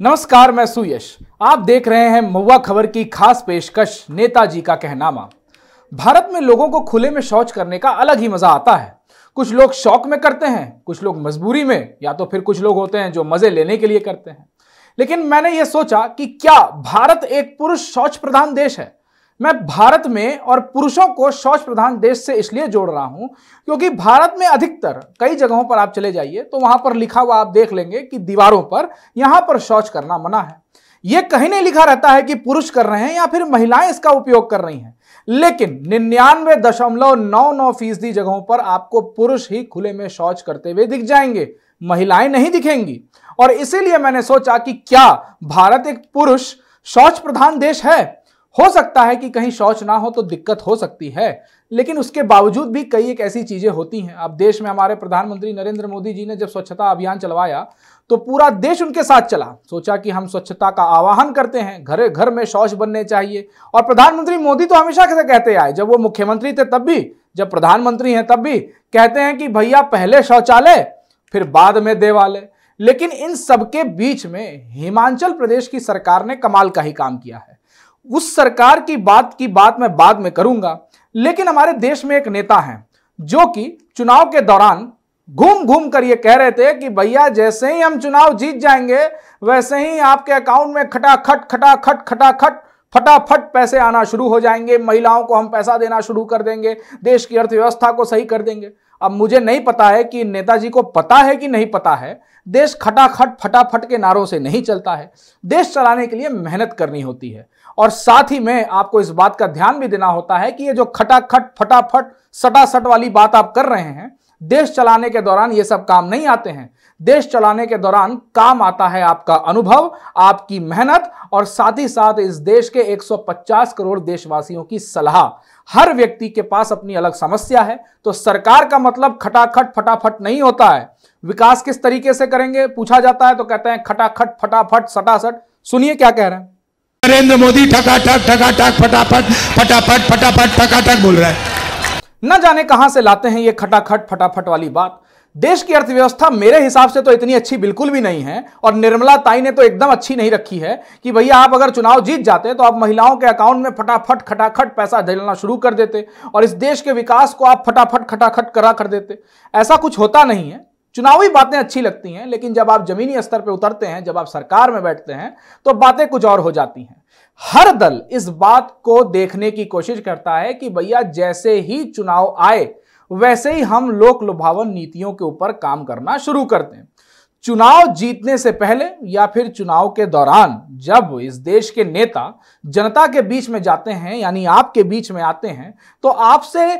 नमस्कार, मैं सुयश। आप देख रहे हैं मऊआ खबर की खास पेशकश, नेताजी का कहनामा। भारत में लोगों को खुले में शौच करने का अलग ही मज़ा आता है। कुछ लोग शौक में करते हैं, कुछ लोग मजबूरी में, या तो फिर कुछ लोग होते हैं जो मज़े लेने के लिए करते हैं। लेकिन मैंने यह सोचा कि क्या भारत एक पुरुष शौच प्रधान देश है? मैं भारत में और पुरुषों को शौच प्रधान देश से इसलिए जोड़ रहा हूँ क्योंकि भारत में अधिकतर कई जगहों पर आप चले जाइए तो वहाँ पर लिखा हुआ आप देख लेंगे कि दीवारों पर यहाँ पर शौच करना मना है। यह कहीं नहीं लिखा रहता है कि पुरुष कर रहे हैं या फिर महिलाएँ इसका उपयोग कर रही हैं, लेकिन निन्यानवे दशमलव नौ नौ फ़ीसदी जगहों पर आपको पुरुष ही खुले में शौच करते हुए दिख जाएँगे, महिलाएँ नहीं दिखेंगी। और इसीलिए मैंने सोचा कि क्या भारत एक पुरुष शौच प्रधान देश है? हो सकता है कि कहीं शौच ना हो तो दिक्कत हो सकती है, लेकिन उसके बावजूद भी कई एक ऐसी चीज़ें होती हैं। अब देश में हमारे प्रधानमंत्री नरेंद्र मोदी जी ने जब स्वच्छता अभियान चलवाया तो पूरा देश उनके साथ चला। सोचा कि हम स्वच्छता का आवाहन करते हैं घर घर में शौच बनने चाहिए। और प्रधानमंत्री मोदी तो हमेशा कैसे कहते आए, जब वो मुख्यमंत्री थे तब भी, जब प्रधानमंत्री हैं तब भी, कहते हैं कि भैया पहले शौचालय, फिर बाद में देवालय। लेकिन इन सबके बीच में हिमाचल प्रदेश की सरकार ने कमाल का ही काम किया है। उस सरकार की बात की बात मैं बाद में करूँगा, लेकिन हमारे देश में एक नेता हैं, जो कि चुनाव के दौरान घूम घूम कर ये कह रहे थे कि भैया, जैसे ही हम चुनाव जीत जाएँगे, वैसे ही आपके अकाउंट में खटाखट खटाखट खटाखट, फटाफट पैसे आना शुरू हो जाएँगे, महिलाओं को हम पैसा देना शुरू कर देंगे, देश की अर्थव्यवस्था को सही कर देंगे। अब मुझे नहीं पता है कि नेताजी को पता है कि नहीं पता है, देश खटाखट, फटाफट के नारों से नहीं चलता है। देश चलाने के लिए मेहनत करनी होती है। और साथ ही में आपको इस बात का ध्यान भी देना होता है कि ये जो खटाखट, फटाफट, सटासट वाली बात आप कर रहे हैं, देश चलाने के दौरान ये सब काम नहीं आते हैं। देश चलाने के दौरान काम आता है आपका अनुभव, आपकी मेहनत और साथ ही साथ इस देश के 150 करोड़ देशवासियों की सलाह। हर व्यक्ति के पास अपनी अलग समस्या है तो सरकार का मतलब खटाखट, फटाफट नहीं होता है। विकास किस तरीके से करेंगे, पूछा जाता है तो कहते हैं खटाखट, फटाफट, सटासट। सुनिए क्या कह रहे हैं। नरेंद्र मोदी ठकाठक ठकाठक, फटाफट फटाफट फटाफट, ठकाठक बोल रहा है। न जाने कहाँ से लाते हैं ये खटाखट, फटाफट वाली बात। देश की अर्थव्यवस्था मेरे हिसाब से तो इतनी अच्छी बिल्कुल भी नहीं है, और निर्मला ताई ने तो एकदम अच्छी नहीं रखी है कि भैया आप अगर चुनाव जीत जाते तो आप महिलाओं के अकाउंट में फटाफट, खटाखट पैसा डलना शुरू कर देते, और इस देश के विकास को आप फटाफट, खटाखट करा कर देते। ऐसा कुछ होता नहीं है। चुनावी बातें अच्छी लगती हैं, लेकिन जब आप जमीनी स्तर पर उतरते हैं, जब आप सरकार में बैठते हैं तो बातें कुछ और हो जाती हैं। हर दल इस बात को देखने की कोशिश करता है कि भैया, जैसे ही चुनाव आए, वैसे ही हम लोक लुभावन नीतियों के ऊपर काम करना शुरू करते हैं। चुनाव जीतने से पहले या फिर चुनाव के दौरान जब इस देश के नेता जनता के बीच में जाते हैं, यानी आपके बीच में आते हैं तो आपसे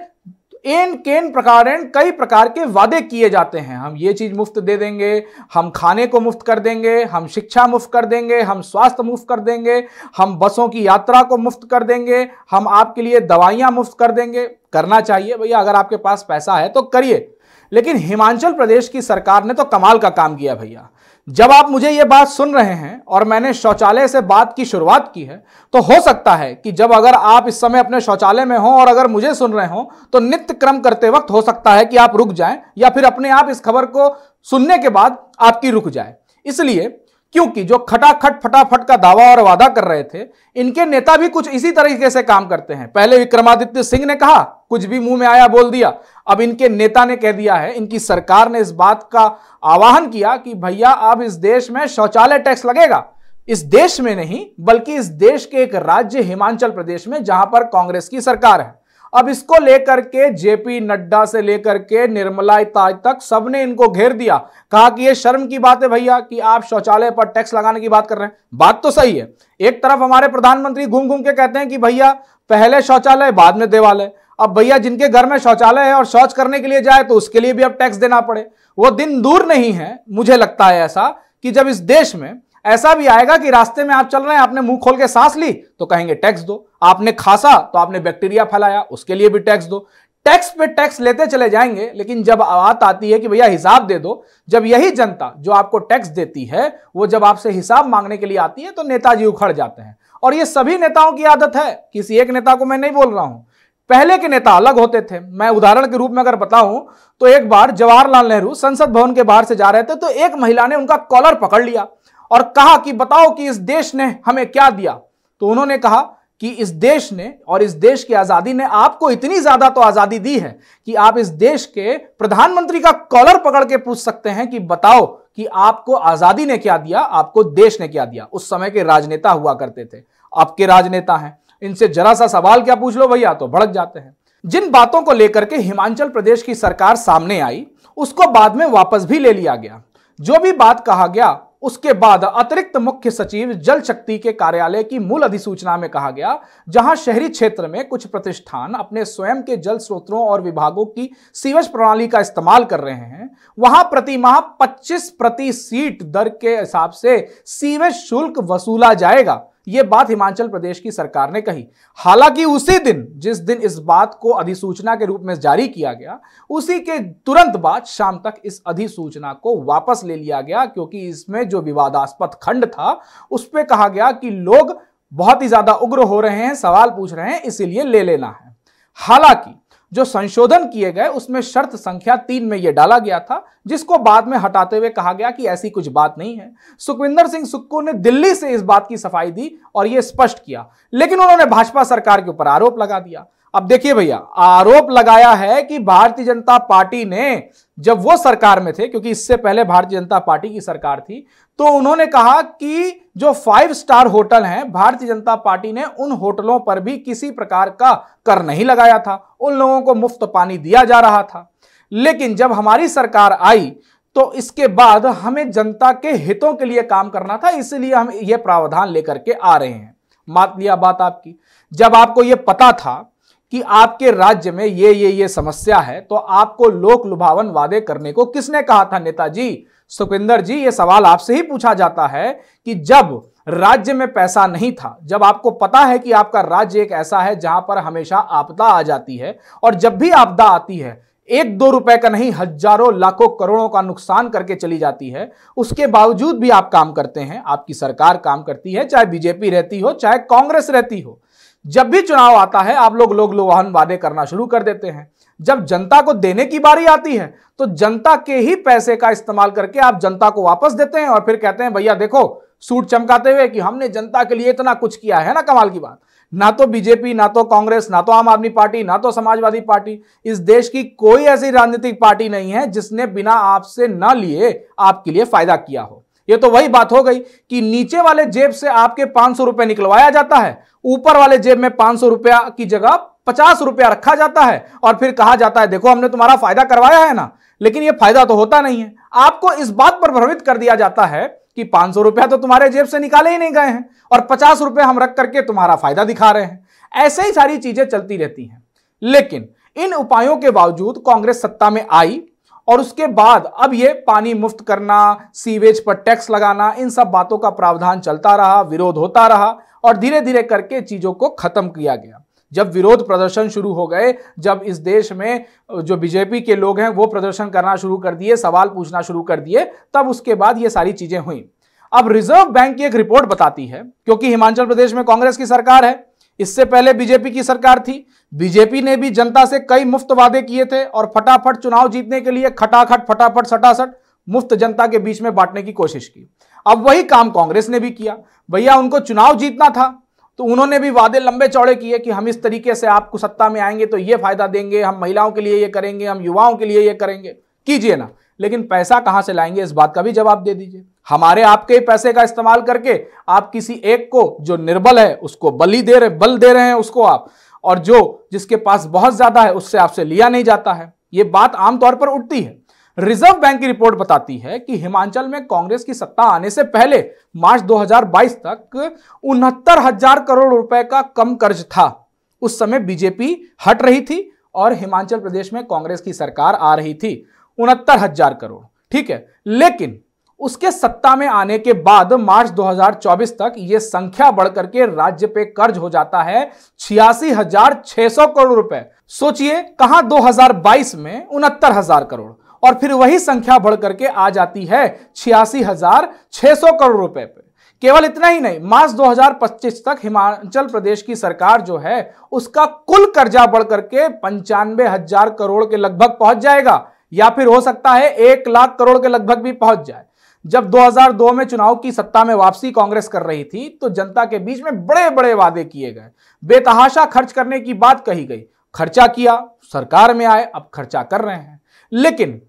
एन केन प्रकार कई प्रकार के वादे किए जाते हैं। हम ये चीज़ मुफ़्त दे देंगे, हम खाने को मुफ़्त कर देंगे, हम शिक्षा मुफ़्त कर देंगे, हम स्वास्थ्य मुफ़्त कर देंगे, हम बसों की यात्रा को मुफ़्त कर देंगे, हम आपके लिए दवाइयाँ मुफ़्त कर देंगे। करना चाहिए, भैया, अगर आपके पास पैसा है तो करिए। लेकिन हिमाचल प्रदेश की सरकार ने तो कमाल का काम किया भैया। जब आप मुझे ये बात सुन रहे हैं और मैंने शौचालय से बात की, शुरुआत की है तो हो सकता है कि जब अगर आप इस समय अपने शौचालय में हो और अगर मुझे सुन रहे हो तो नित्य क्रम करते वक्त हो सकता है कि आप रुक जाएँ या फिर अपने आप इस खबर को सुनने के बाद आपकी रुक जाए। इसलिए क्योंकि जो खटाखट फटाफट का दावा और वादा कर रहे थे, इनके नेता भी कुछ इसी तरीके से काम करते हैं। पहले विक्रमादित्य सिंह ने कहा, कुछ भी मुँह में आया बोल दिया। अब इनके नेता ने कह दिया है, इनकी सरकार ने इस बात का आवाहन किया कि भैया अब इस देश में शौचालय टैक्स लगेगा। इस देश में नहीं, बल्कि इस देश के एक राज्य, हिमाचल प्रदेश में, जहाँ पर कांग्रेस की सरकार है। अब इसको लेकर के जेपी नड्डा से लेकर के निर्मला ताज तक सबने इनको घेर दिया। कहा कि ये शर्म की बात है भैया कि आप शौचालय पर टैक्स लगाने की बात कर रहे हैं। बात तो सही है। एक तरफ़ हमारे प्रधानमंत्री घूम घूम के कहते हैं कि भैया, पहले शौचालय, बाद में देवालय। अब भैया, जिनके घर में शौचालय है और शौच करने के लिए जाए तो उसके लिए भी अब टैक्स देना पड़े। वो दिन दूर नहीं है, मुझे लगता है ऐसा, कि जब इस देश में ऐसा भी आएगा कि रास्ते में आप चल रहे हैं, आपने मुँह खोल के सांस ली तो कहेंगे, टैक्स दो। आपने खासा तो आपने बैक्टीरिया फैलाया, उसके लिए भी टैक्स दो। टैक्स पे टैक्स लेते चले जाएँगे, लेकिन जब बात आती है कि भैया हिसाब दे दो, जब यही जनता जो आपको टैक्स देती है, वो जब आपसे हिसाब मांगने के लिए आती है तो नेताजी उखड़ जाते हैं। और ये सभी नेताओं की आदत है, किसी एक नेता को मैं नहीं बोल रहा हूँ। पहले के नेता अलग होते थे। मैं उदाहरण के रूप में अगर बताऊँ तो एक बार जवाहरलाल नेहरू संसद भवन के बाहर से जा रहे थे तो एक महिला ने उनका कॉलर पकड़ लिया। और कहा कि बताओ कि इस देश ने हमें क्या दिया? तो उन्होंने कहा कि इस देश ने और इस देश की आज़ादी ने आपको इतनी ज़्यादा तो आज़ादी दी है कि आप इस देश के प्रधानमंत्री का कॉलर पकड़ के पूछ सकते हैं कि बताओ कि आपको आज़ादी ने क्या दिया? आपको देश ने क्या दिया? उस समय के राजनेता हुआ करते थे। आपके राजनेता हैं। इनसे जरा सा सवाल क्या पूछ लो भैया? तो भड़क जाते हैं। जिन बातों को लेकर के हिमाचल प्रदेश की सरकार सामने आई, उसको बाद में वापस भी ले लिया गया। जो भी बात कहा गया उसके बाद अतिरिक्त मुख्य सचिव जल शक्ति के कार्यालय की मूल अधिसूचना में कहा गया, जहाँ शहरी क्षेत्र में कुछ प्रतिष्ठान अपने स्वयं के जल स्रोतों और विभागों की सीवेज प्रणाली का इस्तेमाल कर रहे हैं, वहाँ प्रति माह 25 प्रति सीट दर के हिसाब से सीवेज शुल्क वसूला जाएगा। यह बात हिमाचल प्रदेश की सरकार ने कही। हालाँकि उसी दिन, जिस दिन इस बात को अधिसूचना के रूप में जारी किया गया, उसी के तुरंत बाद शाम तक इस अधिसूचना को वापस ले लिया गया, क्योंकि इसमें जो विवादास्पद खंड था, उस पर कहा गया कि लोग बहुत ही ज़्यादा उग्र हो रहे हैं, सवाल पूछ रहे हैं, इसीलिए ले लेना है। हालाँकि जो संशोधन किए गए, उसमें शर्त संख्या तीन में यह डाला गया था, जिसको बाद में हटाते हुए कहा गया कि ऐसी कुछ बात नहीं है। सुखविंदर सिंह सुक्कू ने दिल्ली से इस बात की सफ़ाई दी और यह स्पष्ट किया, लेकिन उन्होंने भाजपा सरकार के ऊपर आरोप लगा दिया। अब देखिए भैया, आरोप लगाया है कि भारतीय जनता पार्टी ने जब वो सरकार में थे, क्योंकि इससे पहले भारतीय जनता पार्टी की सरकार थी तो उन्होंने कहा कि जो फाइव स्टार होटल हैं, भारतीय जनता पार्टी ने उन होटलों पर भी किसी प्रकार का कर नहीं लगाया था। उन लोगों को मुफ़्त पानी दिया जा रहा था। लेकिन जब हमारी सरकार आई तो इसके बाद हमें जनता के हितों के लिए काम करना था, इसलिए हम ये प्रावधान लेकर के आ रहे हैं। मात लिया बात आपकी। जब आपको यह पता था कि आपके राज्य में ये ये ये समस्या है तो आपको लोक लुभावन वादे करने को किसने कहा था नेताजी? सुखविंदर जी, ये सवाल आपसे ही पूछा जाता है कि जब राज्य में पैसा नहीं था, जब आपको पता है कि आपका राज्य एक ऐसा है जहाँ पर हमेशा आपदा आ जाती है, और जब भी आपदा आती है, एक दो रुपए का नहीं, हज़ारों, लाखों, करोड़ों का नुकसान करके चली जाती है, उसके बावजूद भी आप काम करते हैं, आपकी सरकार काम करती है, चाहे बीजेपी रहती हो, चाहे कांग्रेस रहती हो जब भी चुनाव आता है, आप लोग लोग लोहान वादे करना शुरू कर देते हैं। जब जनता को देने की बारी आती है तो जनता के ही पैसे का इस्तेमाल करके आप जनता को वापस देते हैं और फिर कहते हैं, भैया देखो, सूट चमकाते हुए कि हमने जनता के लिए इतना कुछ किया है ना कमाल की बात। ना तो बीजेपी, ना तो कांग्रेस, ना तो आम आदमी पार्टी, ना तो समाजवादी पार्टी, इस देश की कोई ऐसी राजनीतिक पार्टी नहीं है जिसने बिना आपसे ना लिए आपके लिए फ़ायदा किया हो। ये तो वही बात हो गई कि नीचे वाले जेब से आपके पाँच सौ रुपए निकलवाया जाता है, ऊपर वाले जेब में पाँच सौ रुपया की जगह पचास रुपया रखा जाता है और फिर कहा जाता है, देखो, हमने तुम्हारा फ़ायदा करवाया है ना। लेकिन यह फ़ायदा तो होता नहीं है। आपको इस बात पर प्रभावित कर दिया जाता है कि पाँच सौ रुपया तो तुम्हारे जेब से निकाले ही नहीं गए हैं और पचास रुपए हम रख करके तुम्हारा फ़ायदा दिखा रहे हैं। ऐसे ही सारी चीज़ें चलती रहती हैं। लेकिन इन उपायों के बावजूद कांग्रेस सत्ता में आई और उसके बाद अब ये पानी मुफ़्त करना सीवेज पर टैक्स लगाना, इन सब बातों का प्रावधान चलता रहा, विरोध होता रहा और धीरे धीरे करके चीज़ों को खत्म किया गया। जब विरोध प्रदर्शन शुरू हो गए, जब इस देश में जो बीजेपी के लोग हैं वो प्रदर्शन करना शुरू कर दिए, सवाल पूछना शुरू कर दिए, तब उसके बाद ये सारी चीज़ें हुई। अब रिज़र्व बैंक की एक रिपोर्ट बताती है, क्योंकि हिमाचल प्रदेश में कांग्रेस की सरकार है। इससे पहले बीजेपी की सरकार थी। बीजेपी ने भी जनता से कई मुफ़्त वादे किए थे और फटाफट चुनाव जीतने के लिए खटाखट, फटाफट, सटासट मुफ़्त जनता के बीच में बांटने की कोशिश की। अब वही काम कांग्रेस ने भी किया। भैया, उनको चुनाव जीतना था तो उन्होंने भी वादे लंबे चौड़े किए कि हम इस तरीके से आपको सत्ता में आएँगे तो ये फ़ायदा देंगे, हम महिलाओं के लिए ये करेंगे, हम युवाओं के लिए ये करेंगे। कीजिए ना। लेकिन पैसा कहाँ से लाएँगे? इस बात का भी जवाब दे दीजिए। हमारे आपके पैसे का इस्तेमाल करके आप किसी एक को जो निर्बल है, उसको बलि दे रहे, बल दे रहे हैं उसको आप, और जो जिसके पास बहुत ज़्यादा है, उससे आपसे लिया नहीं जाता है। ये बात आमतौर पर उठती है। रिज़र्व बैंक की रिपोर्ट बताती है कि हिमाचल में कांग्रेस की सत्ता आने से पहले मार्च 2022 तक उनहत्तर हज़ार करोड़ रुपए का कम कर्ज था। उस समय बीजेपी हट रही थी और हिमाचल प्रदेश में कांग्रेस की सरकार आ रही थी। उनहत्तर हज़ार करोड़। ठीक है? लेकिन उसके सत्ता में आने के बाद मार्च 2024 तक यह संख्या बढ़कर के राज्य पे कर्ज हो जाता है छियासी हज़ार छह सौ करोड़ रुपए। सोचिए, कहाँ 2022 में उनहत्तर हज़ार करोड़? और फिर वही संख्या बढ़ करके आ जाती है छियासी हज़ार छह सौ करोड़ रुपए पे। केवल इतना ही नहीं, मार्च 2025 तक हिमाचल प्रदेश की सरकार जो है, उसका कुल कर्जा बढ़ करके पंचानवे हज़ार करोड़ के लगभग पहुँच जाएगा। या फिर हो सकता है एक लाख करोड़ के लगभग भी पहुँच जाए। जब 2002 में चुनाव की सत्ता में वापसी कांग्रेस कर रही थी तो जनता के बीच में बड़े बड़े वादे किए गए। बेतहाशा खर्च करने की बात कही गई। खर्चा किया, सरकार में आए, अब खर्चा कर रहे हैं। लेकिन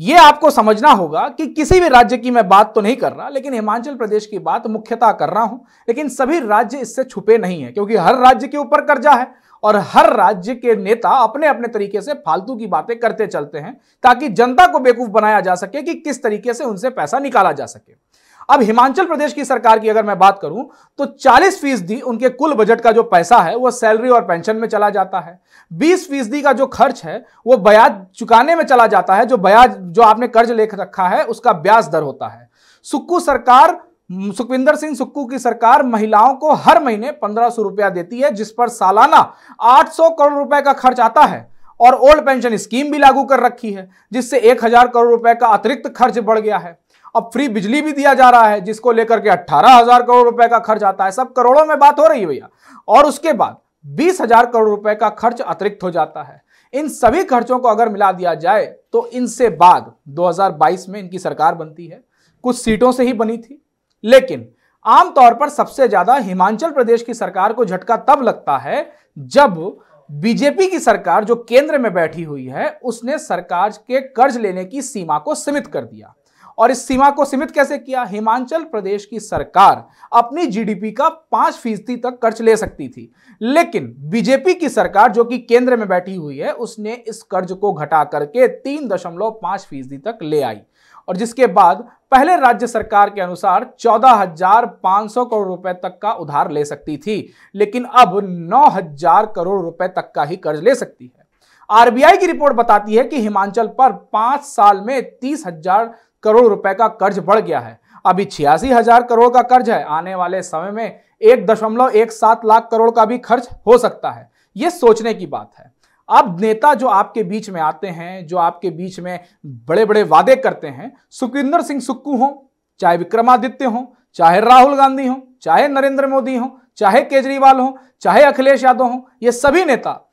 यह आपको समझना होगा कि किसी भी राज्य की मैं बात तो नहीं कर रहा, लेकिन हिमाचल प्रदेश की बात मुख्यतः कर रहा हूँ। लेकिन सभी राज्य इससे छुपे नहीं है, क्योंकि हर राज्य के ऊपर कर्जा है। और हर राज्य के नेता अपने अपने तरीके से फालतू की बातें करते चलते हैं, ताकि जनता को बेवकूफ़ बनाया जा सके कि किस तरीके से उनसे पैसा निकाला जा सके। अब हिमाचल प्रदेश की सरकार की अगर मैं बात करूँ तो 40 फ़ीसदी उनके कुल बजट का जो पैसा है, वो सैलरी और पेंशन में चला जाता है। 20 फ़ीसदी का जो खर्च है, वो ब्याज चुकाने में चला जाता है, जो ब्याज, जो आपने कर्ज लेख रखा है, उसका ब्याज दर होता है। सुक्कू सरकार सुखविंदर सिंह सुक्कू की सरकार महिलाओं को हर महीने पंद्रह सौ रुपया देती है, जिस पर सालाना 800 करोड़ रुपए का खर्च आता है और ओल्ड पेंशन स्कीम भी लागू कर रखी है, जिससे एक हज़ार करोड़ रुपए का अतिरिक्त खर्च बढ़ गया है। अब फ्री बिजली भी दिया जा रहा है, जिसको लेकर के अट्ठारह हज़ार करोड़ रुपए का खर्च आता है। सब करोड़ों में बात हो रही है भैया। और उसके बाद बीस हज़ार करोड़ रुपए का खर्च अतिरिक्त हो जाता है। इन सभी खर्चों को अगर मिला दिया जाए तो इनसे बाद 2022 में इनकी सरकार बनती है। कुछ सीटों से ही बनी थी। लेकिन आमतौर पर सबसे ज़्यादा हिमाचल प्रदेश की सरकार को झटका तब लगता है जब बीजेपी की सरकार जो केंद्र में बैठी हुई है, उसने सरकार के कर्ज लेने की सीमा को सीमित कर दिया। और इस सीमा को सीमित कैसे किया? हिमाचल प्रदेश की सरकार अपनी जीडीपी का पाँच फ़ीसदी तक कर्ज ले सकती थी। लेकिन बीजेपी की सरकार जो कि केंद्र में बैठी हुई है, उसने इस कर्ज को घटा करके तीन दशमलव पाँच फ़ीसदी तक ले आई। और जिसके बाद पहले राज्य सरकार के अनुसार चौदह हज़ार पाँच सौ करोड़ रुपए तक का उधार ले सकती थी, लेकिन अब नौ हज़ार करोड़ रुपए तक का ही कर्ज ले सकती है। आरबीआई की रिपोर्ट बताती है कि हिमाचल पर पाँच साल में तीस हज़ार करोड़ रुपए का कर्ज बढ़ गया है। अभी छियासी हज़ार करोड़ का कर्ज है। आने वाले समय में एक दशमलव एक सात लाख करोड़ का भी खर्च हो सकता है। यह सोचने की बात है। अब नेता जो आपके बीच में आते हैं, जो आपके बीच में बड़े बड़े वादे करते हैं, सुखविंदर सिंह सुक्कू हो, चाहे विक्रमादित्य हो, चाहे राहुल गांधी हो, चाहे नरेंद्र मोदी हो, चाहे केजरीवाल हो, चाहे अखिलेश यादव हो, ये सभी नेता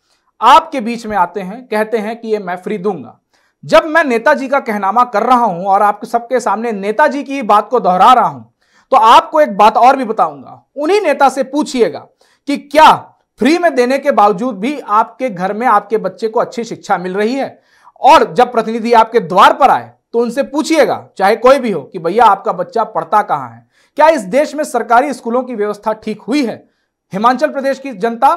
आपके बीच में आते हैं, कहते हैं कि ये मैं फ्री दूँगा। जब मैं नेताजी का कहनामा कर रहा हूँ और आप सबके सामने नेताजी की बात को दोहरा रहा हूँ तो आपको एक बात और भी बताऊँगा। उन्हीं नेता से पूछिएगा कि क्या फ्री में देने के बावजूद भी आपके घर में आपके बच्चे को अच्छी शिक्षा मिल रही है। और जब प्रतिनिधि आपके द्वार पर आए तो उनसे पूछिएगा, चाहे कोई भी हो, कि भैया, आपका बच्चा पढ़ता कहाँ है? क्या इस देश में सरकारी स्कूलों की व्यवस्था ठीक हुई है? हिमाचल प्रदेश की जनता,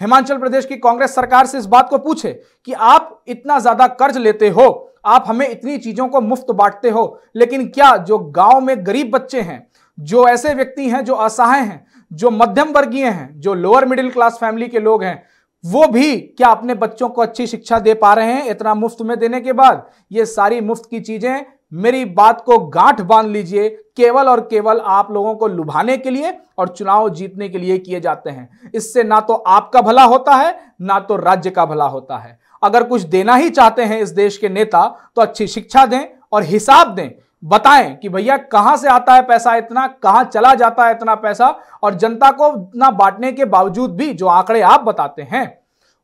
हिमाचल प्रदेश की कांग्रेस सरकार से इस बात को पूछे कि आप इतना ज़्यादा कर्ज लेते हो, आप हमें इतनी चीज़ों को मुफ़्त बांटते हो, लेकिन क्या जो गाँव में गरीब बच्चे हैं, जो ऐसे व्यक्ति हैं जो असहाय हैं जो मध्यम वर्गीय हैं, जो लोअर मिडिल क्लास फैमिली के लोग हैं, वो भी क्या अपने बच्चों को अच्छी शिक्षा दे पा रहे हैं? इतना मुफ़्त में देने के बाद ये सारी मुफ़्त की चीज़ें मेरी बात को गांठ बाँध लीजिए, केवल और केवल आप लोगों को लुभाने के लिए और चुनाव जीतने के लिए किए जाते हैं। इससे ना तो आपका भला होता है, ना तो राज्य का भला होता है। अगर कुछ देना ही चाहते हैं इस देश के नेता तो अच्छी शिक्षा दें और हिसाब दें बताएँ कि भैया, कहाँ से आता है पैसा इतना, कहाँ चला जाता है इतना पैसा और जनता को ना बांटने के बावजूद भी जो आंकड़े आप बताते हैं,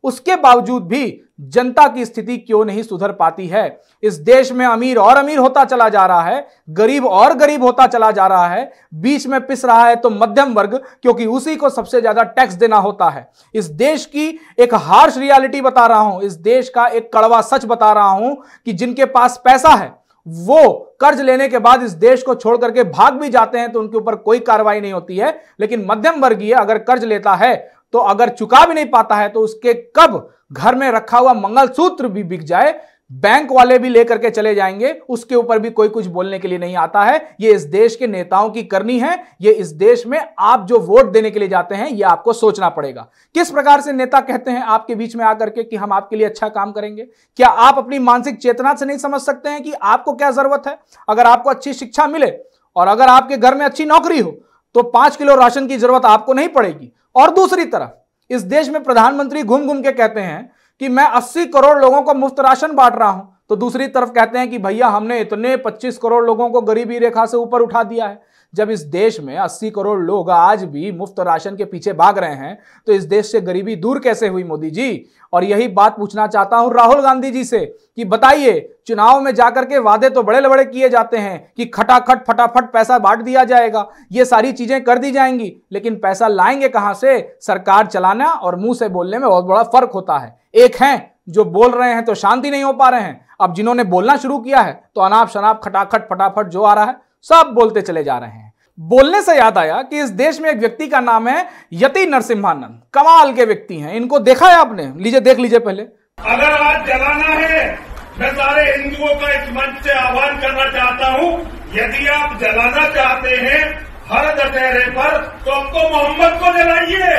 उसके बावजूद भी जनता की स्थिति क्यों नहीं सुधर पाती है? इस देश में अमीर और अमीर होता चला जा रहा है, गरीब और गरीब होता चला जा रहा है, बीच में पिस रहा है तो मध्यम वर्ग, क्योंकि उसी को सबसे ज़्यादा टैक्स देना होता है। इस देश की एक हार्श रियलिटी बता रहा हूँ, इस देश का एक कड़वा सच बता रहा हूँ कि जिनके पास पैसा है वो कर्ज लेने के बाद इस देश को छोड़ करके भाग भी जाते हैं तो उनके ऊपर कोई कार्रवाई नहीं होती है। लेकिन मध्यम वर्गीय अगर कर्ज लेता है तो अगर चुका भी नहीं पाता है तो उसके कब घर में रखा हुआ मंगलसूत्र भी बिक जाए बैंक वाले भी लेकर के चले जाएँगे, उसके ऊपर भी कोई कुछ बोलने के लिए नहीं आता है। ये इस देश के नेताओं की करनी है, ये इस देश में आप जो वोट देने के लिए जाते हैं, ये आपको सोचना पड़ेगा। किस प्रकार से नेता कहते हैं आपके बीच में आकर के कि हम आपके लिए अच्छा काम करेंगे? क्या आप अपनी मानसिक चेतना से नहीं समझ सकते हैं कि आपको क्या ज़रूरत है? अगर आपको अच्छी शिक्षा मिले और अगर आपके घर में अच्छी नौकरी हो तो पाँच किलो राशन की ज़रूरत आपको नहीं पड़ेगी। और दूसरी तरफ़, इस देश में प्रधानमंत्री घूम घूम के कहते हैं कि मैं 80 करोड़ लोगों को मुफ़्त राशन बांट रहा हूँ। तो दूसरी तरफ़ कहते हैं कि भैया, हमने इतने 25 करोड़ लोगों को गरीबी रेखा से ऊपर उठा दिया है। जब इस देश में 80 करोड़ लोग आज भी मुफ़्त राशन के पीछे भाग रहे हैं तो इस देश से गरीबी दूर कैसे हुई मोदी जी? और यही बात पूछना चाहता हूँ राहुल गांधी जी से कि बताइए, चुनाव में जाकर के वादे तो बड़े बड़े किए जाते हैं कि खटाखट फटाफट पैसा बांट दिया जाएगा, ये सारी चीज़ें कर दी जाएँगी, लेकिन पैसा लाएँगे कहाँ से? सरकार चलाना और मुँह से बोलने में बहुत बड़ा फ़र्क होता है। एक है जो बोल रहे हैं तो शांति नहीं हो पा रहे हैं अब जिन्होंने बोलना शुरू किया है तो अनाप शनाप खटाखट फटाफट जो आ रहा है सब बोलते चले जा रहे हैं। बोलने से याद आया कि इस देश में एक व्यक्ति का नाम है यति नरसिम्हानंद। कमाल के व्यक्ति हैं। इनको देखा है आपने? लीजिए देख लीजिए पहले। अगर आज जलाना है मैं सारे हिंदुओं का इस मंच से आह्वान करना चाहता हूँ यदि आप जलाना चाहते हैं हर दशहरे पर तो आपको मोहम्मद को जलाइए।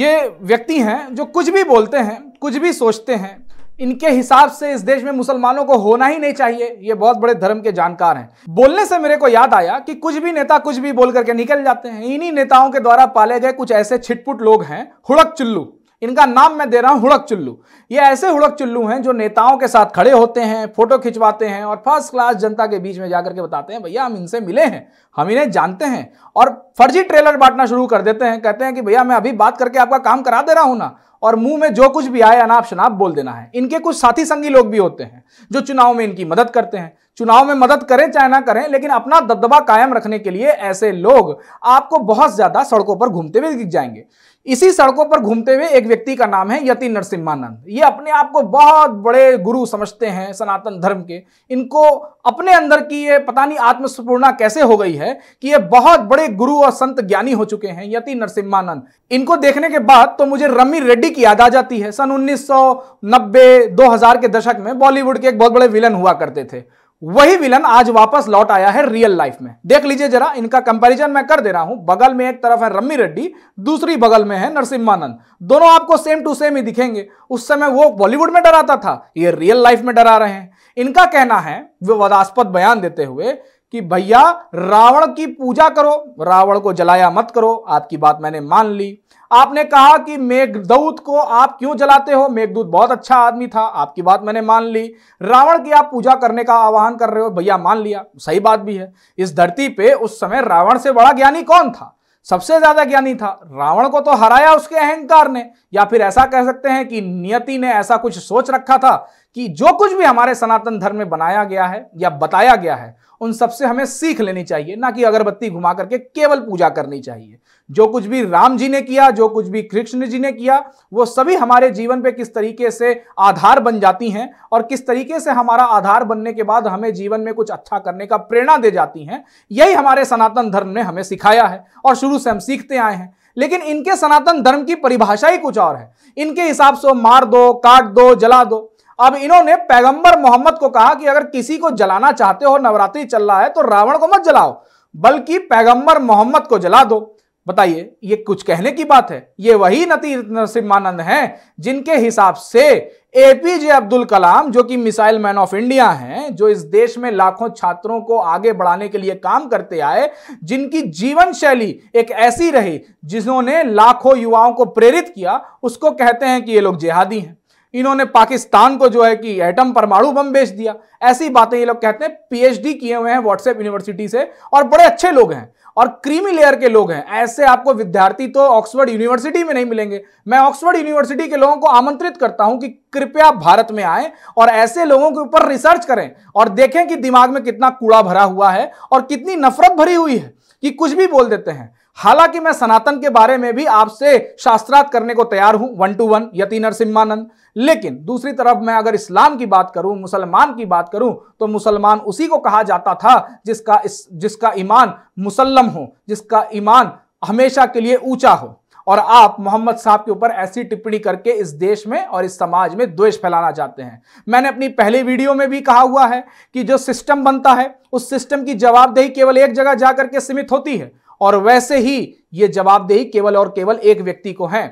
ये व्यक्ति हैं जो कुछ भी बोलते हैं कुछ भी सोचते हैं, इनके हिसाब से इस देश में मुसलमानों को होना ही नहीं चाहिए, ये बहुत बड़े धर्म के जानकार हैं। बोलने से मेरे को याद आया कि कुछ भी नेता कुछ भी बोल करके निकल जाते हैं। इन्हीं नेताओं के द्वारा पाले गए कुछ ऐसे छिटपुट लोग हैं, हुड़क चुल्लू। इनका नाम मैं दे रहा हूँ हुड़क चुल्लू। ये ऐसे हुड़क चुल्लू हैं जो नेताओं के साथ खड़े होते हैं, फ़ोटो खिंचवाते हैं और फ़र्स्ट क्लास जनता के बीच में जाकर के बताते हैं, भैया, हम इनसे मिले हैं, हम इन्हें जानते हैं। और फर्जी ट्रेलर बांटना शुरू कर देते हैं, कहते हैं कि, भैया, मैं अभी बात करके आपका काम करा दे रहा हूँ ना। और मुँह में जो कुछ भी आए अनाप शनाप बोल देना है। इनके कुछ साथी संगी लोग भी होते हैं, जो चुनाव में इनकी मदद करते हैं। चुनाव में मदद करें चाहे ना करें, लेकिन अपना दबदबा कायम रखने के लिए ऐसे लोग आपको बहुत ज़्यादा सड़कों पर घूमते हुए दिख जाएँगे। इसी सड़कों पर घूमते हुए एक व्यक्ति का नाम है यति नरसिम्हानंद। ये अपने आप को बहुत बड़े गुरु समझते हैं सनातन धर्म के। इनको अपने अंदर की ये पता नहीं आत्मस्पूर्णा कैसे हो गई है कि ये बहुत बड़े गुरु और संत ज्ञानी हो चुके हैं यति नरसिम्हानंद। इनको देखने के बाद तो मुझे रमी रेड्डी की याद आ जाती है। सन 1990 2000 के दशक में बॉलीवुड के एक बहुत बड़े विलन हुआ करते थे। वही विलन आज वापस लौट आया है रियल लाइफ में। देख लीजिए जरा, इनका कंपैरिजन मैं कर दे रहा हूँ। बगल में एक तरफ़ है रम्मी रेड्डी, दूसरी बगल में है नरसिम्हानंद। दोनों आपको सेम टू सेम ही दिखेंगे। उस समय वो बॉलीवुड में डराता था, ये रियल लाइफ में डरा रहे हैं। इनका कहना है, विवादास्पद बयान देते हुए कि भैया, रावण की पूजा करो, रावण को जलाया मत करो आपकी बात मैंने मान ली। आपने कहा कि मेघदूत को आप क्यों जलाते हो? मेघदूत बहुत अच्छा आदमी था आपकी बात मैंने मान ली। रावण की आप पूजा करने का आह्वान कर रहे हो, भैया मान लिया, सही बात भी है। इस धरती पे उस समय रावण से बड़ा ज्ञानी कौन था? सबसे ज़्यादा ज्ञानी था। रावण को तो हराया उसके अहंकार ने, या फिर ऐसा कह सकते हैं कि नियति ने ऐसा कुछ सोच रखा था कि जो कुछ भी हमारे सनातन धर्म में बनाया गया है या बताया गया है उन सबसे हमें सीख लेनी चाहिए, ना कि अगरबत्ती घुमा करके केवल पूजा करनी चाहिए। जो कुछ भी राम जी ने किया, जो कुछ भी कृष्ण जी ने किया, वो सभी हमारे जीवन पे किस तरीके से आधार बन जाती हैं और किस तरीके से हमारा आधार बनने के बाद हमें जीवन में कुछ अच्छा करने का प्रेरणा दे जाती हैं, यही हमारे सनातन धर्म ने हमें सिखाया है और शुरू से हम सीखते आए हैं। लेकिन इनके सनातन धर्म की परिभाषा ही कुछ और है। इनके हिसाब से मार दो, काट दो, जला दो। अब इन्होंने पैगंबर मोहम्मद को कहा कि अगर किसी को जलाना चाहते हो, नवरात्रि चल रहा है तो रावण को मत जलाओ, बल्कि पैगंबर मोहम्मद को जला दो। बताइए, ये कुछ कहने की बात है? ये वही नती नरसिम्हानंद हैं जिनके हिसाब से एपीजे अब्दुल कलाम, जो कि मिसाइल मैन ऑफ़ इंडिया हैं, जो इस देश में लाखों छात्रों को आगे बढ़ाने के लिए काम करते आए, जिनकी जीवन शैली एक ऐसी रही, जिन्होंने लाखों युवाओं को प्रेरित किया, उसको कहते हैं कि ये लोग जिहादी हैं। इन्होंने पाकिस्तान को जो है कि एटम परमाणु बम बेच दिया। ऐसी बातें ये लोग कहते हैं पीएचडी किए हुए हैं व्हाट्सएप यूनिवर्सिटी से, और बड़े अच्छे लोग हैं, और क्रीमी लेयर के लोग हैं। ऐसे आपको विद्यार्थी तो ऑक्सफोर्ड यूनिवर्सिटी में नहीं मिलेंगे। मैं ऑक्सफोर्ड यूनिवर्सिटी के लोगों को आमंत्रित करता हूँ कि कृपया भारत में आए और ऐसे लोगों के ऊपर रिसर्च करें और देखें कि दिमाग में कितना कूड़ा भरा हुआ है और कितनी नफरत भरी हुई है कि कुछ भी बोल देते हैं। हालाँकि मैं सनातन के बारे में भी आपसे शास्त्रार्थ करने को तैयार हूँ one two one Yati Narasimhanand. लेकिन दूसरी तरफ़ मैं अगर इस्लाम की बात करूँ, मुसलमान की बात करूँ तो मुसलमान उसी को कहा जाता था जिसका इस, जिसका ईमान मुसल्लम हो, जिसका ईमान हमेशा के लिए ऊँचा हो। और आप मोहम्मद साहब के ऊपर ऐसी टिप्पणी करके इस देश में और इस समाज में द्वेष फैलाना चाहते हैं। मैंने अपनी पहली वीडियो में भी कहा हुआ है कि जो सिस्टम बनता है, उस सिस्टम की जवाबदेही केवल एक जगह जाकर के सीमित होती है। और वैसे ही ये जवाबदेही केवल और केवल एक व्यक्ति को है।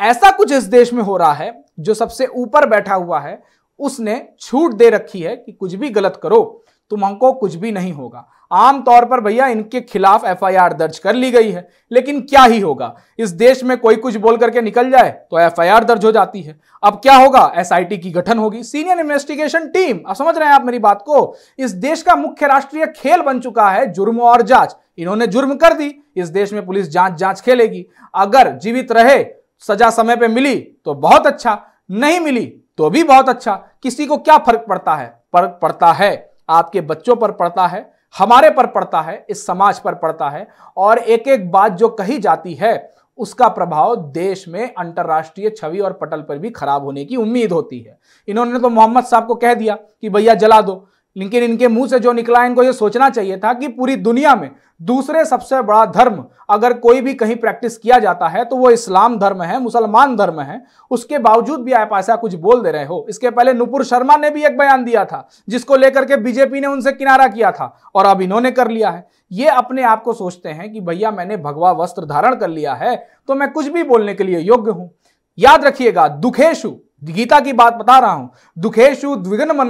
ऐसा कुछ इस देश में हो रहा है जो सबसे ऊपर बैठा हुआ है। उसने छूट दे रखी है कि कुछ भी गलत करो, तुम हमको कुछ भी नहीं होगा। आमतौर पर भैया इनके खिलाफ एफआईआर दर्ज कर ली गई है, लेकिन क्या ही होगा? इस देश में कोई कुछ बोल करके निकल जाए तो एफआईआर दर्ज हो जाती है। अब क्या होगा? एसआईटी की गठन होगी। सीनियर इन्वेस्टिगेशन टीम अब समझ रहे हैं आप मेरी बात को? इस देश का मुख्य राष्ट्रीय खेल बन चुका है, जुर्म और जाँच। इन्होंने जुर्म कर दी, इस देश में पुलिस जाँच जाँच खेलेगी। अगर जीवित रहे, सजा समय पे मिली तो बहुत अच्छा। नहीं मिली तो भी बहुत अच्छा। किसी को क्या फ़र्क पड़ता है? फ़र्क पड़ता है। आपके बच्चों पर पड़ता है, हमारे पर पड़ता है, इस समाज पर पड़ता है। और एक एक बात जो कही जाती है, उसका प्रभाव देश में अंतर्राष्ट्रीय छवि और पटल पर भी खराब होने की उम्मीद होती है। इन्होंने तो मोहम्मद साहब को कह दिया कि, भैया जला दो। लेकिन इनके मुँह से जो निकला, इनको ये सोचना चाहिए था कि पूरी दुनिया में दूसरे सबसे बड़ा धर्म अगर कोई भी कहीं प्रैक्टिस किया जाता है तो वो इस्लाम धर्म है, मुसलमान धर्म है। उसके बावजूद भी आप ऐसा कुछ बोल दे रहे हो। इसके पहले नुपुर शर्मा ने भी एक बयान दिया था, जिसको लेकर के बीजेपी ने उनसे किनारा किया था, और अब इन्होंने कर लिया है। ये अपने आप को सोचते हैं कि भैया, मैंने भगवा वस्त्र धारण कर लिया है तो मैं कुछ भी बोलने के लिए योग्य हूँ। याद रखिएगा, दुखेशु गीता की बात बता रहा हूँ। दुखेशु द्विगन मन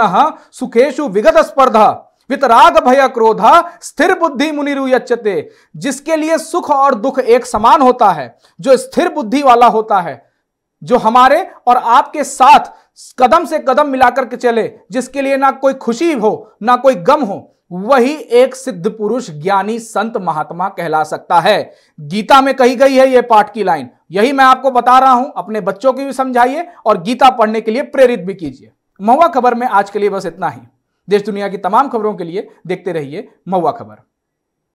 सुखेशु विगत स्पर्धा वितराग भय क्रोधा स्थिर बुद्धि मुनिरु यच्चते जिसके लिए सुख और दुख एक समान होता है, जो स्थिर बुद्धि वाला होता है, जो हमारे और आपके साथ कदम से कदम मिलाकर के चले, जिसके लिए ना कोई खुशी हो, ना कोई गम हो वही एक सिद्ध पुरुष ज्ञानी संत महात्मा कहला सकता है। गीता में कही गई है यह पाठ की लाइन। यही मैं आपको बता रहा हूँ, अपने बच्चों की भी समझाइए और गीता पढ़ने के लिए प्रेरित भी कीजिए। महुआ खबर में आज के लिए बस इतना ही। देश दुनिया की तमाम खबरों के लिए देखते रहिए महुआ खबर।